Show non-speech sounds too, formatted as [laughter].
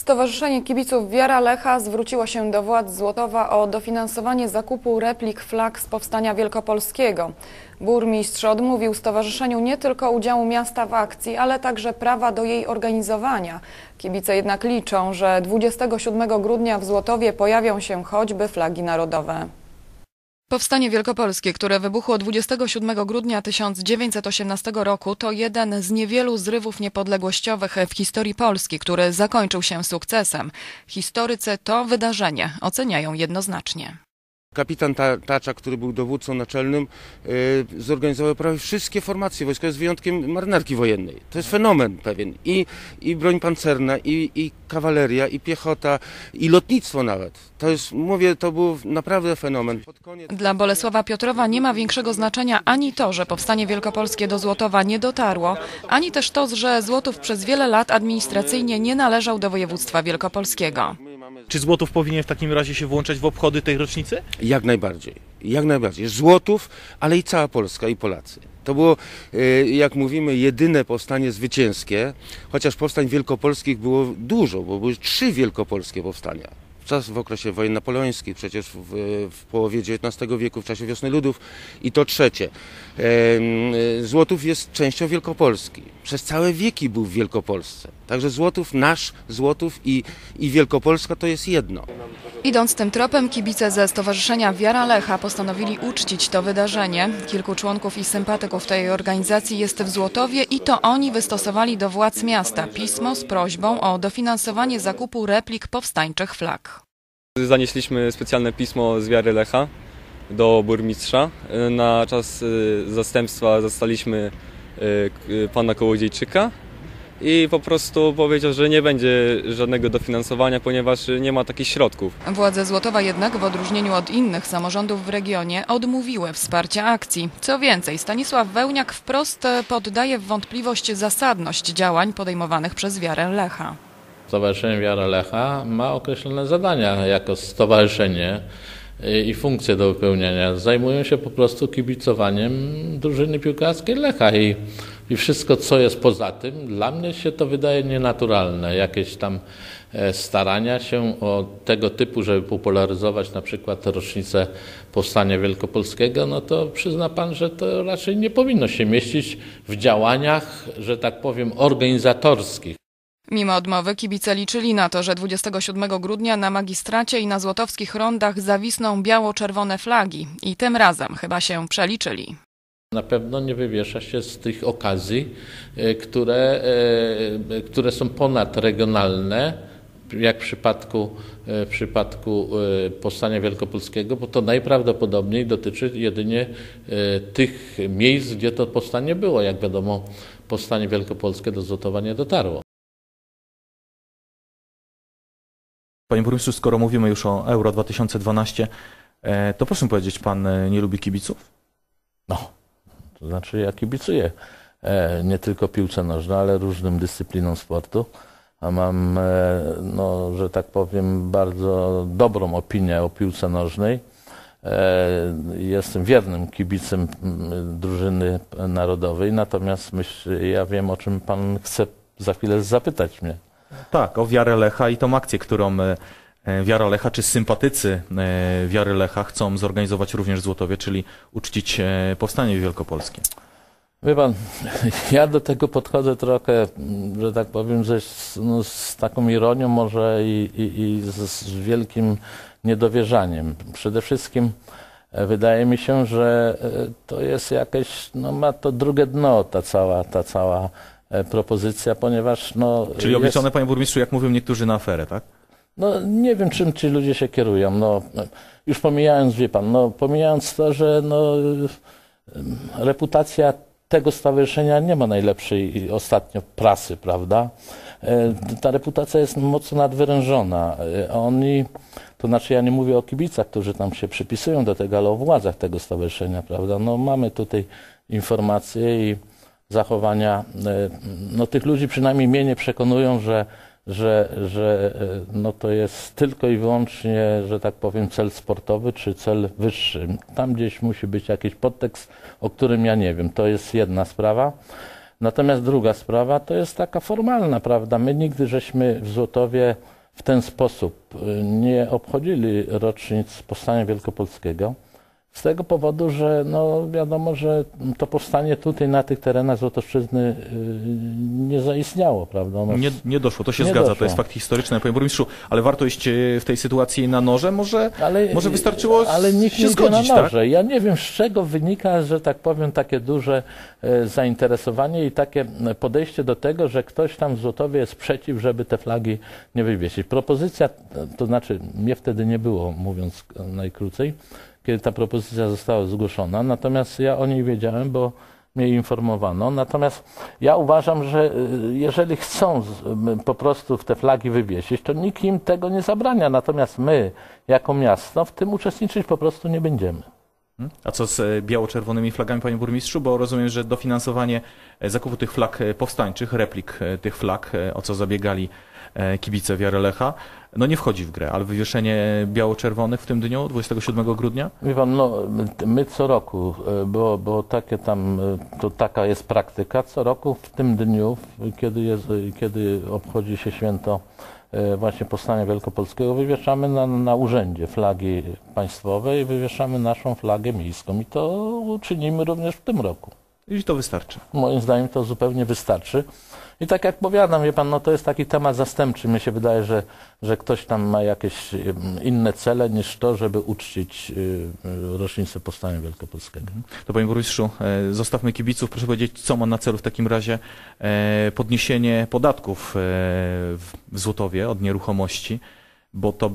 Stowarzyszenie Kibiców Wiara Lecha zwróciło się do władz Złotowa o dofinansowanie zakupu replik flag z Powstania Wielkopolskiego. Burmistrz odmówił stowarzyszeniu nie tylko udziału miasta w akcji, ale także prawa do jej organizowania. Kibice jednak liczą, że 27 grudnia w Złotowie pojawią się choćby flagi narodowe. Powstanie Wielkopolskie, które wybuchło 27 grudnia 1918 roku, to jeden z niewielu zrywów niepodległościowych w historii Polski, który zakończył się sukcesem. Historycy to wydarzenie oceniają jednoznacznie. Kapitan Ta- Tacza, który był dowódcą naczelnym, e, zorganizował prawie wszystkie formacje wojskowe z wyjątkiem marynarki wojennej. To jest fenomen pewien. I, i broń pancerna, i, i kawaleria, i piechota, i lotnictwo nawet. To jest, mówię, to był naprawdę fenomen. Dla Bolesława Piotrowa nie ma większego znaczenia ani to, że powstanie wielkopolskie do Złotowa nie dotarło, ani też to, że Złotów przez wiele lat administracyjnie nie należał do województwa wielkopolskiego. Czy Złotów powinien w takim razie się włączać w obchody tej rocznicy? Jak najbardziej, jak najbardziej. Złotów, ale i cała Polska i Polacy. To było, e, jak mówimy, jedyne powstanie zwycięskie, chociaż powstań wielkopolskich było dużo, bo były trzy wielkopolskie powstania. Czas w okresie wojen napoleońskich, przecież w, w połowie XIX wieku, w czasie wiosny ludów i to trzecie. Em, Złotów jest częścią Wielkopolski. Przez całe wieki był w Wielkopolsce. Także Złotów, nasz Złotów i, i Wielkopolska to jest jedno. Idąc tym tropem, kibice ze Stowarzyszenia Wiara Lecha postanowili uczcić to wydarzenie. Kilku członków i sympatyków tej organizacji jest w Złotowie i to oni wystosowali do władz miasta pismo z prośbą o dofinansowanie zakupu replik powstańczych flag. Zanieśliśmy specjalne pismo z wiary Lecha do burmistrza. Na czas y, zastępstwa zastaliśmy y, pana Kołodziejczyka i po prostu powiedział, że nie będzie żadnego dofinansowania, ponieważ nie ma takich środków. Władze Złotowa jednak w odróżnieniu od innych samorządów w regionie odmówiły wsparcia akcji. Co więcej, Stanisław Wełniak wprost poddaje w wątpliwość zasadność działań podejmowanych przez Wiarę Lecha. Stowarzyszenie Wiara Lecha ma określone zadania jako stowarzyszenie i funkcje do wypełniania. Zajmują się po prostu kibicowaniem drużyny piłkarskiej Lecha i, i wszystko, co jest poza tym, dla mnie się to wydaje nienaturalne. Jakieś tam e, starania się o tego typu, żeby popularyzować na przykład rocznicę Powstania Wielkopolskiego, no to przyzna Pan, że to raczej nie powinno się mieścić w działaniach, że tak powiem, organizatorskich. Mimo odmowy kibice liczyli na to, że 27 grudnia na magistracie i na złotowskich rondach zawisną biało-czerwone flagi i tym razem chyba się przeliczyli. Na pewno nie wywiesza się z tych okazji, e, które, e, które są ponadregionalne, jak w przypadku, e, w przypadku Powstania Wielkopolskiego, bo to najprawdopodobniej dotyczy jedynie tych miejsc, gdzie to powstanie było. Jak wiadomo, Powstanie Wielkopolskie do Złotowa nie dotarło. Panie burmistrzu, skoro mówimy już o Euro 2012, e, to proszę powiedzieć, pan e, nie lubi kibiców? No, to znaczy ja kibicuję e, nie tylko piłce nożnej, ale różnym dyscyplinom sportu. A mam, no, że tak powiem, bardzo dobrą opinię o piłce nożnej. Jestem wiernym kibicem mm, drużyny narodowej, natomiast myśl, ja wiem, o czym pan chce za chwilę zapytać mnie. Tak, o Wiarę Lecha i tą akcję, którą e, e, Wiara Lecha, czy sympatycy e, Wiary Lecha chcą zorganizować również w Złotowie, czyli uczcić powstanie wielkopolskie. Wie pan, [laughs] ja do tego podchodzę trochę, że tak powiem, że z, no, z taką ironią może i, i, i z, z wielkim niedowierzaniem. Przede wszystkim wydaje mi się, że to jest jakieś, no ma to drugie dno ta cała, ta cała propozycja, ponieważ no... Czyli jest- obliczone, panie burmistrzu, jak mówią niektórzy, na aferę, tak? no nie wiem, czym ci ludzie się kierują. No, już pomijając, wie pan, no, pomijając to, że no, reputacja tego stowarzyszenia nie ma najlepszej ostatnio prasy, prawda? E, Ta reputacja jest mocno nadwyrężona. E, Oni, to znaczy ja nie mówię o kibicach, którzy tam się przypisują do tego, ale o władzach tego stowarzyszenia, prawda? No mamy tutaj informacje i zachowania, e, no tych ludzi przynajmniej mnie nie przekonują, że że, że e, no to jest tylko i wyłącznie, że tak powiem, cel sportowy czy cel wyższy. Tam gdzieś musi być jakiś podtekst, o którym ja nie wiem. To jest jedna sprawa. Natomiast druga sprawa to jest taka formalna, prawda? My nigdy żeśmy w Złotowie w ten sposób y, nie obchodzili rocznic Powstania Wielkopolskiego. Z tego powodu, że no wiadomo, że to powstanie tutaj na tych terenach Złotowszczyzny y, nie zaistniało, prawda? Ono Nie, nie doszło, to się zgadza, doszło. to jest fakt historyczny. Panie burmistrzu, ale warto iść e, w tej sytuacji na noże? Może, Ale, może wystarczyło ale nikt się nie zgodzić, na tak? noże. Ja nie wiem, z czego wynika, że tak powiem, takie duże zainteresowanie i takie podejście do tego, że ktoś tam w Złotowie jest przeciw, żeby te flagi nie wywiesić. Propozycja, to znaczy mnie wtedy nie było, mówiąc najkrócej, kiedy ta propozycja została zgłoszona, natomiast ja o niej wiedziałem, bo mnie informowano. Natomiast ja uważam, że y, jeżeli chcą po prostu w te flagi wywiesić, to nikt im tego nie zabrania. Natomiast my, jako miasto, w tym uczestniczyć po prostu nie będziemy. A co z e, biało-czerwonymi flagami, panie burmistrzu? Bo rozumiem, że dofinansowanie e, zakupu tych flag e, powstańczych, replik tych flag, o co zabiegali kibice Wiary Lecha, no nie wchodzi w grę, ale wywieszenie biało-czerwonych w tym dniu, 27 grudnia? Wie pan, no, my- co roku, bo, bo takie tam, to taka jest praktyka, co roku w tym dniu, kiedy, jest, kiedy obchodzi się święto właśnie Powstania Wielkopolskiego, wywieszamy na, na urzędzie flagi państwowe i wywieszamy naszą flagę miejską i to uczynimy również w tym roku. I to wystarczy. Moim zdaniem to zupełnie wystarczy. I tak jak powiadam, wie pan, no to jest taki temat zastępczy. Mi się wydaje, że, że ktoś tam ma jakieś inne cele niż to, żeby uczcić y, rocznicę Powstania Wielkopolskiego. To panie burmistrzu, e, zostawmy kibiców. Proszę powiedzieć, co ma na celu w takim razie e, podniesienie podatków e, w w Złotowie od nieruchomości, bo to